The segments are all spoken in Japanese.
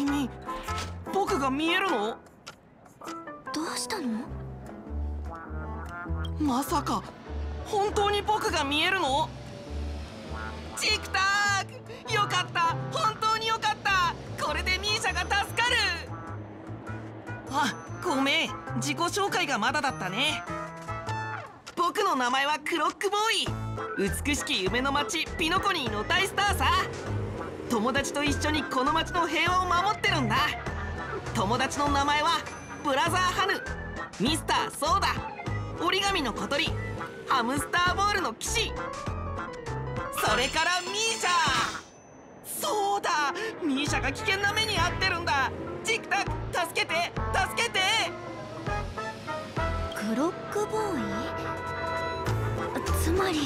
君僕が見えるの？どうしたの？まさか本当に僕が見えるの？チクターク！よかった！本当によかった！これでミーシャが助かる！あごめん。自己紹介がまだだったね。僕の名前はクロックボーイ。美しき夢の街ピノコニーの大スターさ友達と一緒にこの街の平和を守ってるんだ。友達の名前はブラザーハヌ。ミスターソーダ。折り紙の小鳥。ハムスターボールの騎士。それからミーシャそうだミーシャが危険な目に遭ってるんだ。チクタク。助けて。助けて。クロックボーイ？つまり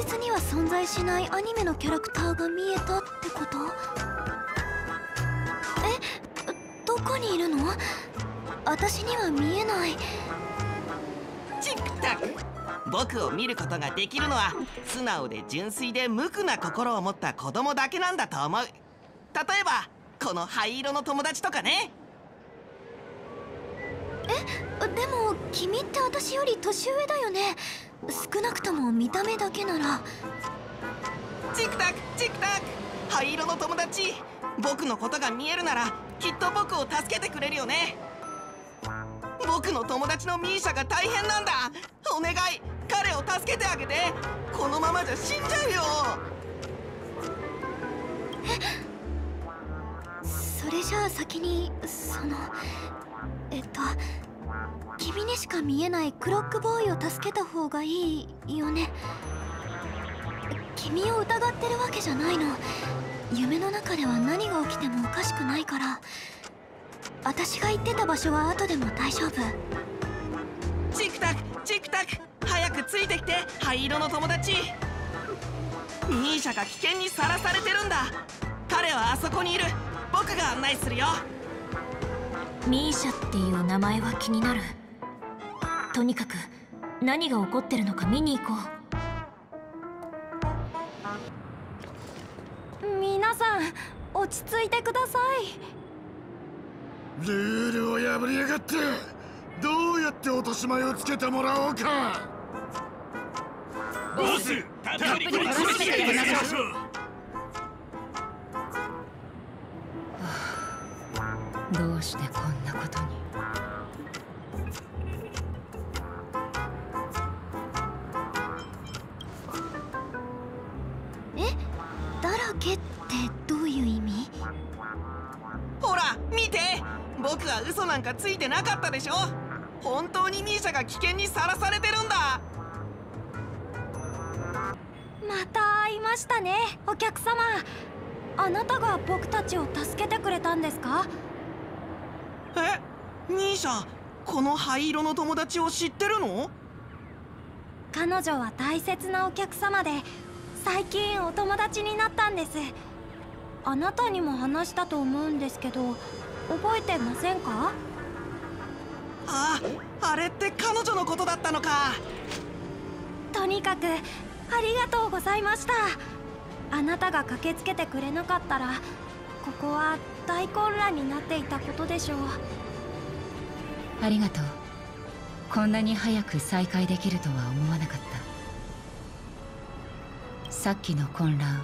実には存在しないアニメのキャラクターが見えたってこと？えどこにいるの？私には見えない。チクタク。僕を見ることができるのは素直で純粋で無垢な心を持った子供だけなんだと思う。例えばこの灰色の友達とかね。えでも君って私より年上だよね少なくとも見た目だけなら。チクタクチクタク。灰色の友達。僕のことが見えるならきっと僕を助けてくれるよね。僕の友達のミーシャが大変なんだ。お願い。彼を助けてあげて。このままじゃ死んじゃうよ。それじゃあ先にそのえっと君にしか見えないクロックボーイを助けた方がいいよね。君を疑ってるわけじゃないの。夢の中では何が起きてもおかしくないから。私が言ってた場所は後でも大丈夫。チクタクチクタク。早くついてきて灰色の友達。ミーシャが危険にさらされてるんだ。彼はあそこにいる。僕が案内するよ。ミーシャっていう名前は気になるとにかく何が起こってるのか見に行こう。皆さん落ち着いてください。ルールを破りやがって。どうやって落とし前をつけてもらおうか。ボスたっぷりこれ潰していきましょうどうしてこんなことに嘘なんかついてなかったでしょ？本当にミーシャが危険にさらされてるんだ。また会いましたねお客様。あなたが僕たちを助けてくれたんですか？えミーシャこの灰色の友達を知ってるの？彼女は大切なお客様で最近お友達になったんです。あなたにも話したと思うんですけど覚えてませんか？ああれって彼女のことだったのか。とにかくありがとうございました。あなたが駆けつけてくれなかったらここは大混乱になっていたことでしょう。ありがとう。こんなに早く再会できるとは思わなかった。さっきの混乱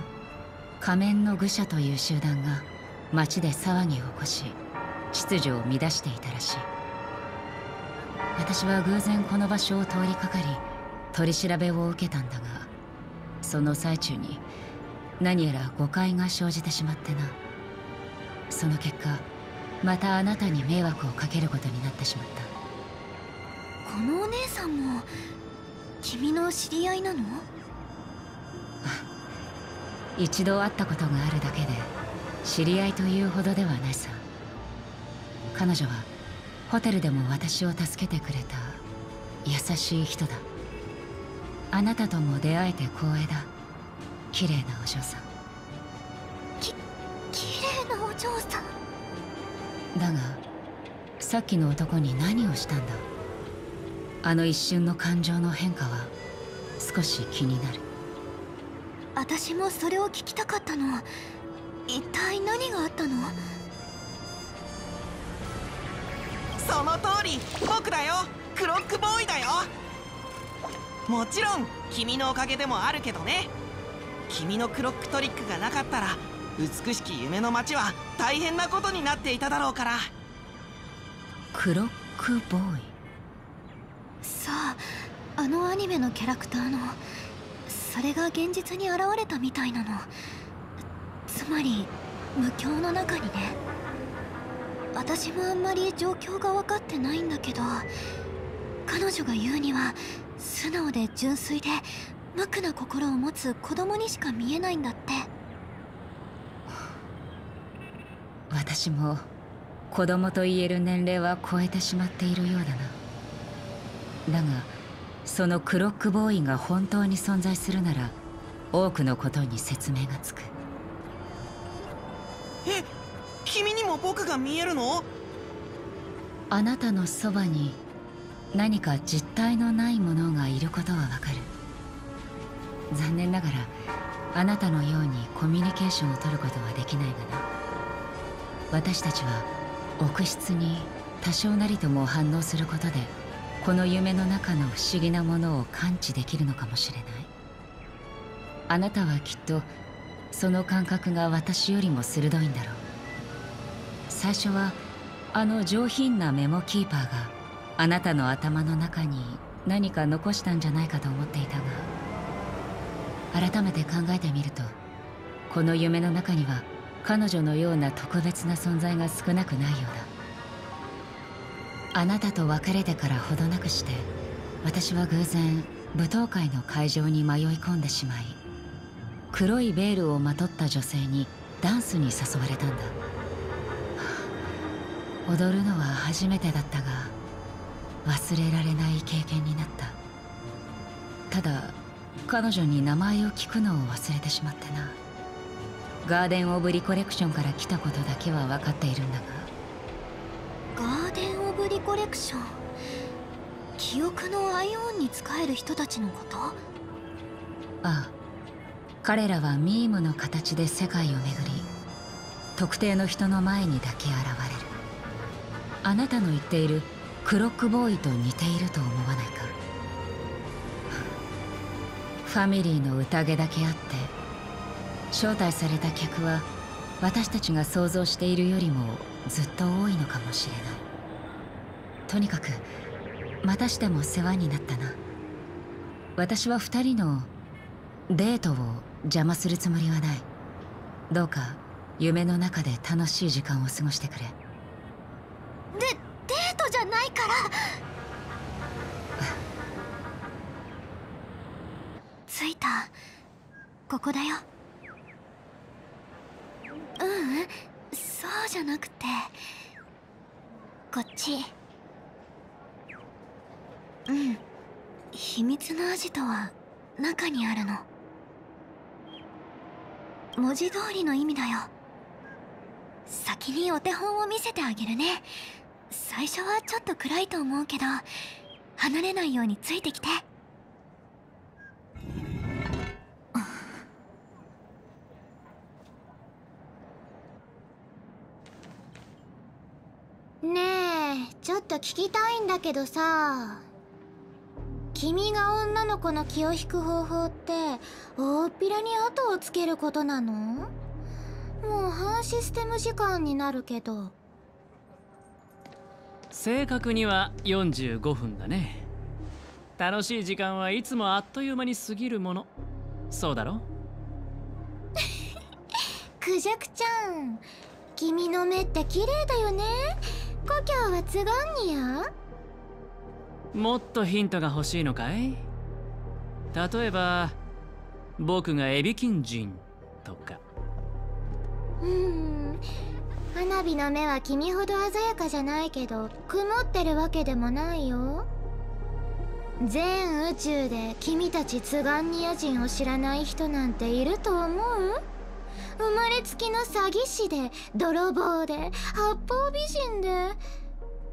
仮面の愚者という集団が町で騒ぎを起こし秩序を乱していたらしい。私は偶然この場所を通りかかり取り調べを受けたんだがその最中に何やら誤解が生じてしまってな。その結果またあなたに迷惑をかけることになってしまった。このお姉さんも君の知り合いなの？一度会ったことがあるだけで知り合いというほどではないさ彼女はホテルでも私を助けてくれた優しい人だ。あなたとも出会えて光栄だ。綺麗なお嬢さん。き綺麗なお嬢さん。だがさっきの男に何をしたんだ？あの一瞬の感情の変化は少し気になる。私もそれを聞きたかったの。一体何があったの？その通り。僕だよ。クロックボーイだよ。もちろん君のおかげでもあるけどね。君のクロックトリックがなかったら美しき夢の街は大変なことになっていただろうから。クロックボーイ？さああのアニメのキャラクターのそれが現実に現れたみたいなの。つまり無境の中にね。私もあんまり状況が分かってないんだけど彼女が言うには素直で純粋で無垢な心を持つ子供にしか見えないんだって。私も子供と言える年齢は超えてしまっているようだな。だがそのクロックボーイが本当に存在するなら多くのことに説明がつく。え君にも僕が見えるの？あなたのそばに何か実体のないものがいることはわかる。残念ながらあなたのようにコミュニケーションを取ることはできないがな。私たちは臆室に多少なりとも反応することでこの夢の中の不思議なものを感知できるのかもしれない。あなたはきっとその感覚が私よりも鋭いんだろう。最初はあの上品なメモキーパーがあなたの頭の中に何か残したんじゃないかと思っていたが改めて考えてみるとこの夢の中には彼女のような特別な存在が少なくないようだ。あなたと別れてからほどなくして私は偶然舞踏会の会場に迷い込んでしまい黒いベールをまとった女性にダンスに誘われたんだ。踊るのは初めてだったが忘れられない経験になった。ただ彼女に名前を聞くのを忘れてしまってな。ガーデン・オブ・リコレクションから来たことだけは分かっているんだガーデン・オブ・リコレクション？記憶のアイオンに仕える人たちのこと？がああ。彼らはミームの形で世界を巡り特定の人の前にだけ現れるあなたの言っているクロックボーイと似ていると思わないか？ファミリーの宴だけあって招待された客は私たちが想像しているよりもずっと多いのかもしれない。とにかくまたしても世話になったな。私は二人のデートを邪魔するつもりはない。どうか夢の中で楽しい時間を過ごしてくれ。でデートじゃないから。着いた。ここだよ。ううん。そうじゃなくて。こっち。うん。秘密のアジトは中にあるの。文字通りの意味だよ。先にお手本を見せてあげるね。最初はちょっと暗いと思うけど離れないようについてきて。ねえちょっと聞きたいんだけどさ。君が女の子の気を引く方法って大っぴらに後をつけることなの？もう半システム時間になるけど。正確には45分だね。楽しい時間はいつもあっという間に過ぎるもの。そうだろ？クジャクちゃん君の目って綺麗だよね。故郷はツガンニやもっとヒントが欲しいのかい？例えば僕がエビキン人とか。うーん花火の目は君ほど鮮やかじゃないけど曇ってるわけでもないよ。全宇宙で君たちツガンニア人を知らない人なんていると思う？生まれつきの詐欺師で泥棒で八方美人で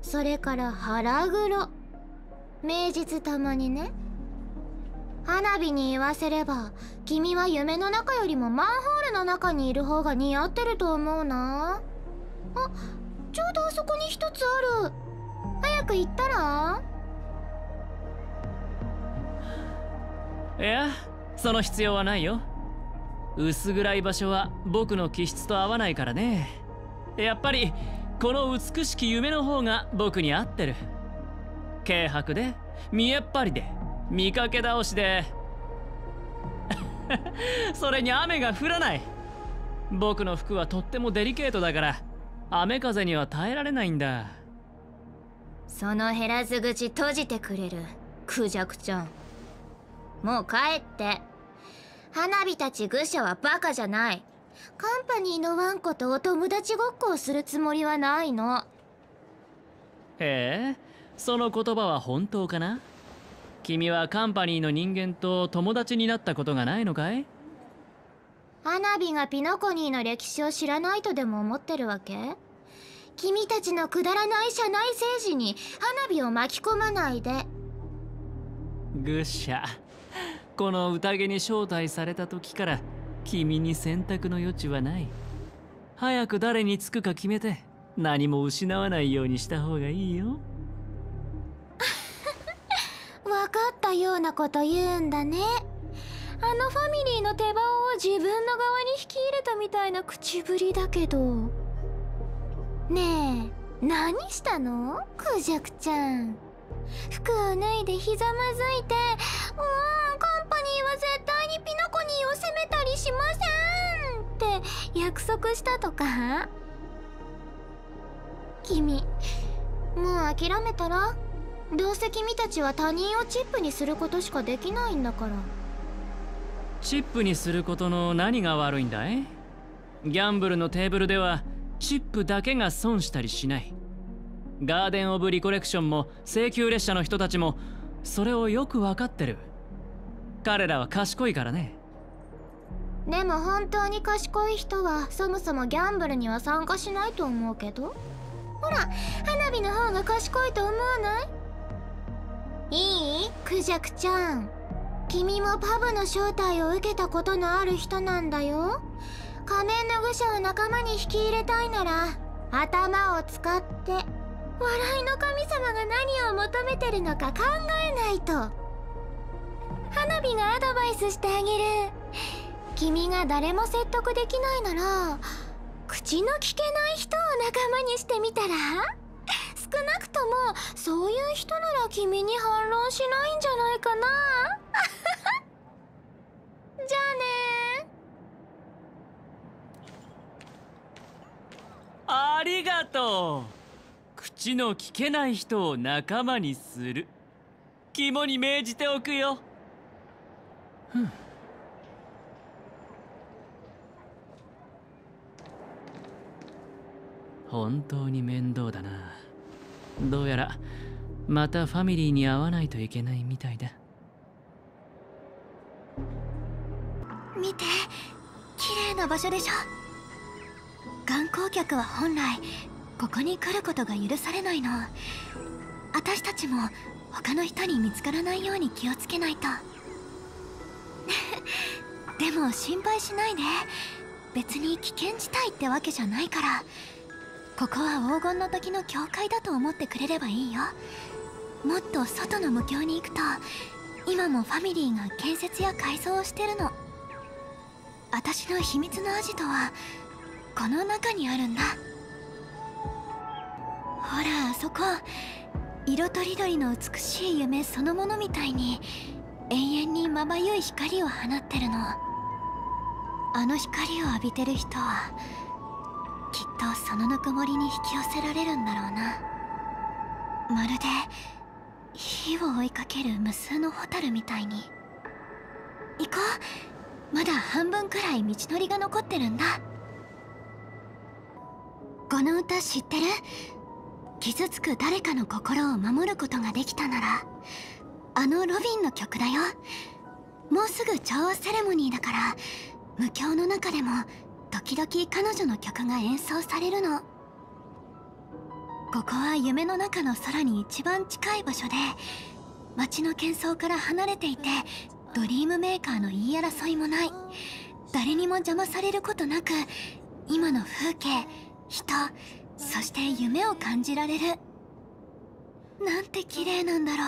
それから腹黒。名実ともにね。花火に言わせれば君は夢の中よりもマンホールの中にいる方が似合ってると思うな。あちょうどあそこに一つある。早く行ったら？いやその必要はないよ。薄暗い場所は僕の気質と合わないからね。やっぱりこの美しき夢の方が僕に合ってる。軽薄で見えっ張りで見かけ倒しで。それに雨が降らない。僕の服はとってもデリケートだから。雨風には耐えられないんだ。その減らず口閉じてくれるクジャクちゃん。もう帰って。花火たち愚者はバカじゃない。カンパニーのワンコとお友達ごっこをするつもりはないの。へえ？その言葉は本当かな？君はカンパニーの人間と友達になったことがないのかい？花火がピノコニーの歴史を知らないとでも思ってるわけ？君たちのくだらない社内政治に花火を巻き込まないで。愚者。この宴に招待された時から君に選択の余地はない。早く誰につくか決めて何も失わないようにした方がいいよ。分かったようなこと言うんだねあのファミリーの手番を自分の側に引き入れたみたいな口ぶりだけど。ねえ何したの？クジャクちゃん。服を脱いでひざまずいて「うんカンパニーは絶対にピノコニーを責めたりしません!」って約束したとか？君もう諦めたら？どうせ君たちは他人をチップにすることしかできないんだから。チップにすることの何が悪いんだい？ギャンブルのテーブルではチップだけが損したりしない。ガーデン・オブ・リコレクションも請求列車の人たちもそれをよく分かってる。彼らは賢いからね。でも本当に賢い人はそもそもギャンブルには参加しないと思うけど。ほら花火の方が賢いと思わない？いい？クジャクちゃん。君もパブの招待を受けたことのある人なんだよ。仮面の愚者を仲間に引き入れたいなら頭を使って笑いの神様が何を求めてるのか考えないと。花火がアドバイスしてあげる。君が誰も説得できないなら口の聞けない人を仲間にしてみたら？少なくともそういう人なら君に反論しないんじゃないかな。じゃあね。ありがとう。口の聞けない人を仲間にする。肝に銘じておくよ。ふん。本当に面倒だな。どうやらまたファミリーに会わないといけないみたいだ。見て綺麗な場所でしょ。観光客は本来ここに来ることが許されないの。私たちも他の人に見つからないように気をつけないと。でも心配しないで。別に危険地帯ってわけじゃないから。ここは黄金の時の教会だと思ってくれればいいよ。もっと外の無境に行くと今もファミリーが建設や改装をしてるの。私の秘密のアジトはこの中にあるんだ。ほらあそこ。色とりどりの美しい夢そのものみたいに永遠にまばゆい光を放ってるの。あの光を浴びてる人はとそのぬくもりに引き寄せられるんだろうな。まるで火を追いかける無数のホタルみたいに。行こう。まだ半分くらい道のりが残ってるんだ。この歌知ってる？傷つく誰かの心を守ることができたなら。あのロビンの曲だよ。もうすぐ調和セレモニーだから無境の中でも時々彼女の曲が演奏されるの。ここは夢の中の空に一番近い場所で街の喧騒から離れていてドリームメーカーの言い争いもない。誰にも邪魔されることなく今の風景人そして夢を感じられる。なんて綺麗なんだろう。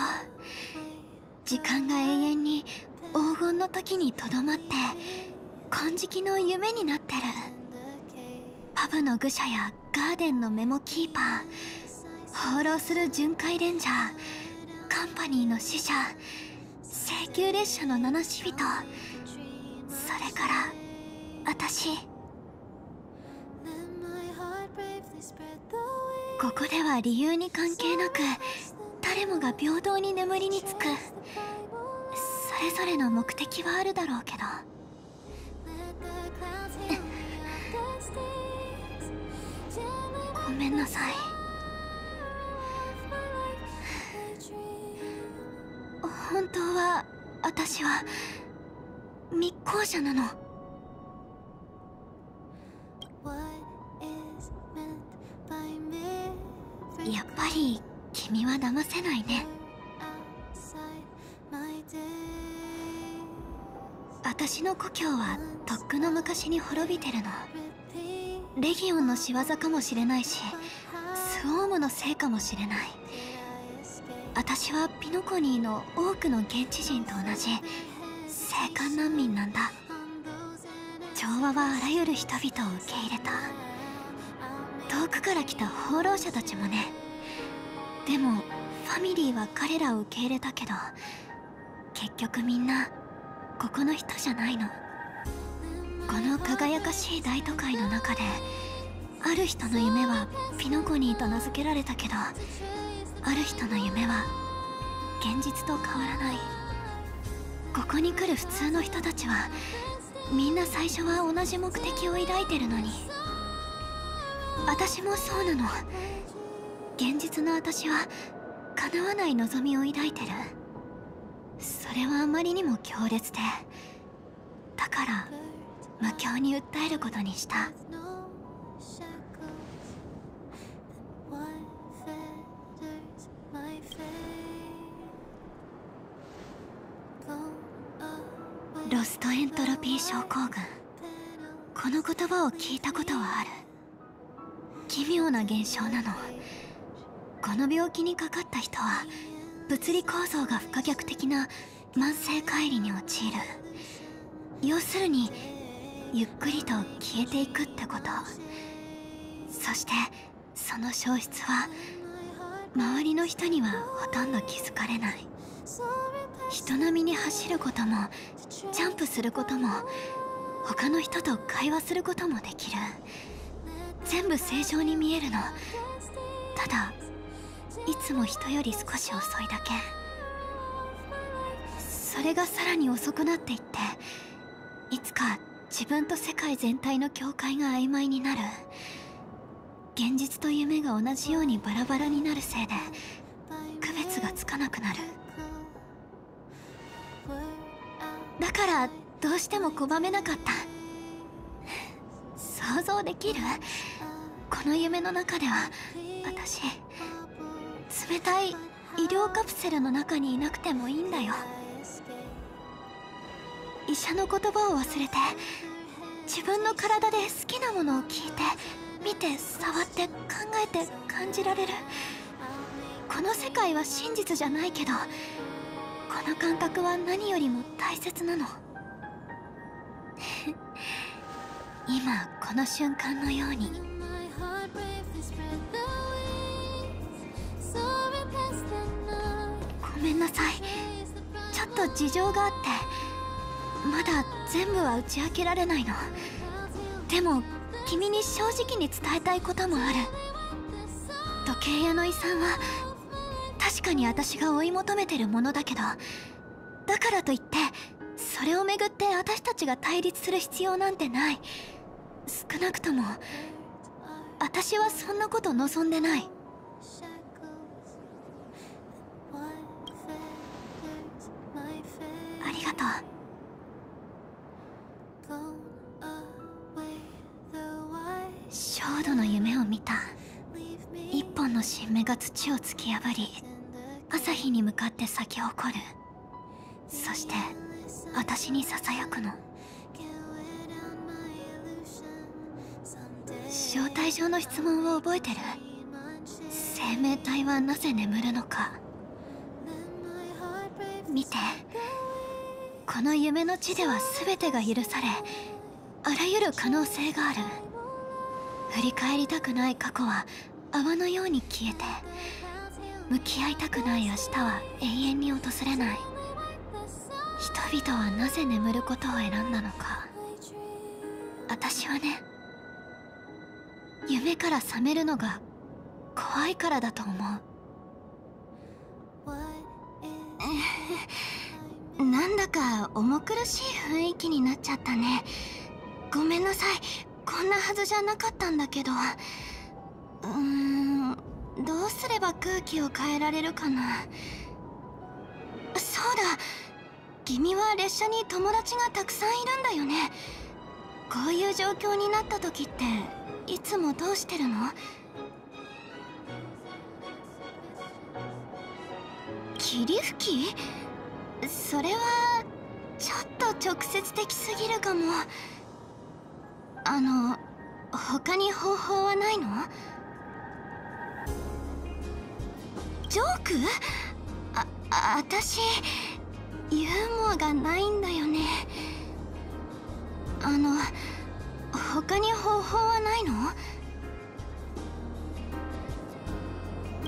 時間が永遠に黄金の時にとどまって金色の夢になってる。パブの愚者やガーデンのメモキーパー放浪する巡回レンジャーカンパニーの使者請求列車の七死人それから私。ここでは理由に関係なく誰もが平等に眠りにつく。それぞれの目的はあるだろうけど。ごめんなさい。本当は私は密航者なの。やっぱり君は騙せないね。私の故郷はとっくの昔に滅びてるの。レギオンの仕業かもしれないしスオームのせいかもしれない。私はピノコニーの多くの現地人と同じ生還難民なんだ。調和はあらゆる人々を受け入れた。遠くから来た放浪者たちもね。でもファミリーは彼らを受け入れたけど結局みんなここの人じゃないの。この輝かしい大都会の中である人の夢はピノコニーと名付けられたけどある人の夢は現実と変わらない。ここに来る普通の人たちはみんな最初は同じ目的を抱いてるのに。私もそうなの。現実の私は叶わない望みを抱いてる。それはあまりにも強烈でだから無境に訴えることにした。ロストエントロピー症候群。この言葉を聞いたことはある。奇妙な現象なの。この病気にかかった人は物理構造が不可逆的な慢性乖離に陥る。要するにゆっくりと消えていくってこと。そしてその消失は周りの人にはほとんど気づかれない。人並みに走ることもジャンプすることも他の人と会話することもできる。全部正常に見えるの。ただいつも人より少し遅いだけ。それがさらに遅くなっていっていつか自分と世界全体の境界が曖昧になる。現実と夢が同じようにバラバラになるせいで区別がつかなくなる。だからどうしても拒めなかった。想像できる？この夢の中では私。冷たい医療カプセルの中にいなくてもいいんだよ。医者の言葉を忘れて自分の体で好きなものを聞いて見て触って考えて感じられる。この世界は真実じゃないけどこの感覚は何よりも大切なの。今この瞬間のように。なさい。ちょっと事情があって。まだ全部は打ち明けられないの。でも君に正直に伝えたいこともある。時計屋の遺産は確かに私が追い求めてるものだけど。だからといってそれをめぐって私たちが対立する必要なんてない。少なくとも私はそんなこと望んでない。とう焦土の夢を見た。一本の新芽が土を突き破り朝日に向かって咲き誇る。そして私にささやくの。招待状の質問を覚えてる？生命体はなぜ眠るのか。見て。この夢の地では全てが許されあらゆる可能性がある。振り返りたくない過去は泡のように消えて向き合いたくない明日は永遠に訪れない。人々はなぜ眠ることを選んだのか。私はね夢から覚めるのが怖いからだと思う。なんだか重苦しい雰囲気になっちゃったね。ごめんなさい。こんなはずじゃなかったんだけど。うーん。どうすれば空気を変えられるかな。そうだ。君は列車に友達がたくさんいるんだよね。こういう状況になった時っていつもどうしてるの？霧吹き？それはちょっと直接的すぎるかも。あの他に方法はないの？ジョーク？あ私ユーモアがないんだよね。あの他に方法はないの？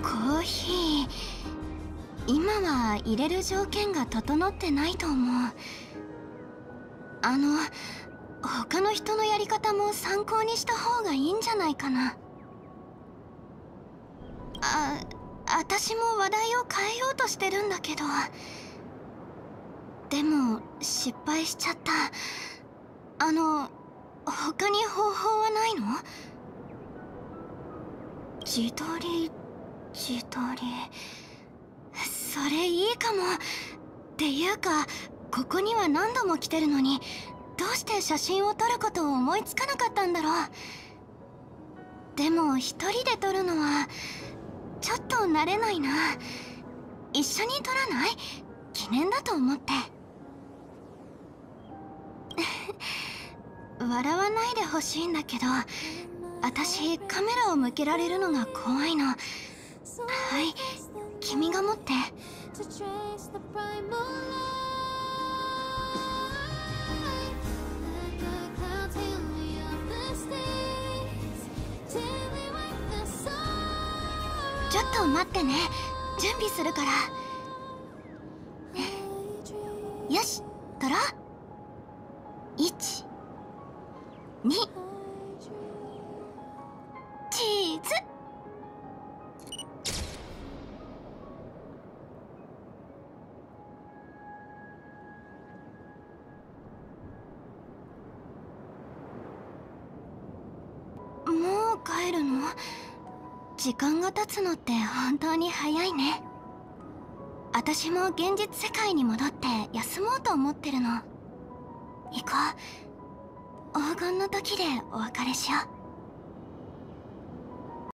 コーヒー。今は入れる条件が整ってないと思う。あの他の人のやり方も参考にした方がいいんじゃないかな。あ私も話題を変えようとしてるんだけど。でも失敗しちゃった。あの他に方法はないの？自撮り自撮り。それいいかも。っていうかここには何度も来てるのにどうして写真を撮ることを思いつかなかったんだろう。でも一人で撮るのはちょっと慣れないな。一緒に撮らない？記念だと思って。笑わないでほしいんだけど私カメラを向けられるのが怖いの。はい。君が持って。ちょっと待ってね。準備するから。よし撮ろう。1 2が経つのって本当に早いね。私も現実世界に戻って休もうと思ってるの。行こう。黄金の時でお別れしよう。